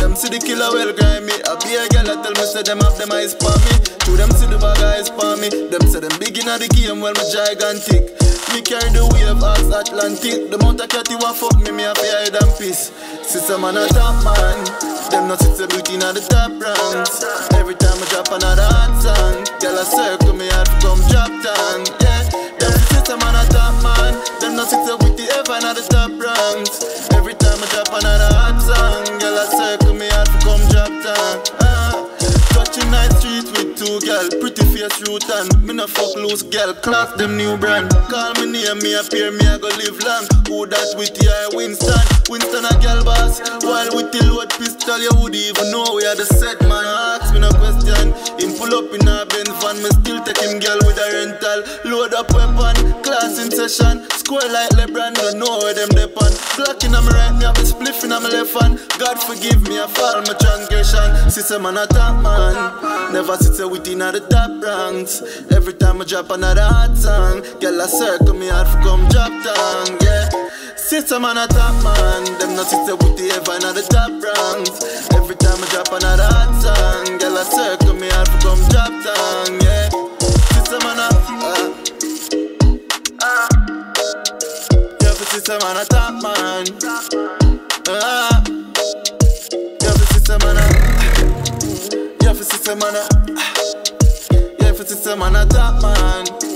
Them see the killer well grind me. I be a girl that tell me say them have them eyes for me. To them see the bag eyes for me. Them say them big inna the game, well me gigantic. Me carry the wave as Atlantic. The mount of cat fuck me, me a fi hide and peace. Sister man a top man. Them not sit a beauty inna the top ranks. Every time I drop another hot song, girl a circle with two pretty face root and me no fuck loose gal, clock them new brand. Call me name, me appear, me I go live long. Who that with eye Winston? Winston a gal boss. While with the load pistol, you would even know we are the set man. Ask me no question. Him pull up in a Benz van, me still take him gal with a rental. Load up weapon, class in session. Score like LeBron, don't know where them depend. Glock in my right, me have a spliff in my left hand. God forgive me, I fall my transgression. Sister man a top man. Never sit a wit in the top ranks. Every time I drop another hot song, girl a circle me hard for come drop down, yeah. Sister man a top man, them not sit a wit ever in the top ranks. Every time I drop another hot song, girl a circle me hard for come drop down, yeah. Sister man a, uh, uh. For sister man a top man. Uh, for sister man. Yeah, for sister man a top man.